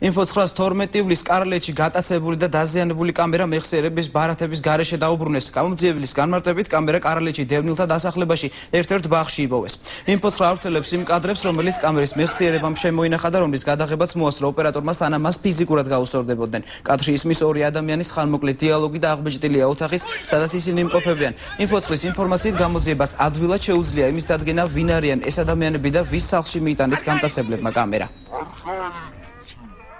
ინფო 912 ივლის კარლეთში გატაცებული და დაზიანებული კამერა მეხსიერების ბარათების გარეშე დაუბრუნეს. გამოძიებლის განმარტებით კამერა კარლეთში დევნილთა დასახლებაში ერთ-ერთ ბაღში იპოვეს. ინფო 9 ავრცელებს იმ კადრებს, რომელიც კამერის მეხსიერებამ შემოინახა და რომლის გადაღებაც მოასწრო ოპერატორმა სანამ მას ფიზიკურად გაუსწორდებოდნენ. კადრში ისმის ორი ადამიანის ხანმოკლე დიალოგი და აღბეჭდილია ოთახის, სადაც ისინი იმყოფებიან. ინფო 9-ის ინფორმაციით გამოძიებას ადვილად შეუძლია იმის დადგენა, ვინ არიან ეს ადამიანები და ვის სახლში მიიტანეს გამტაცებლებმა კამერა. to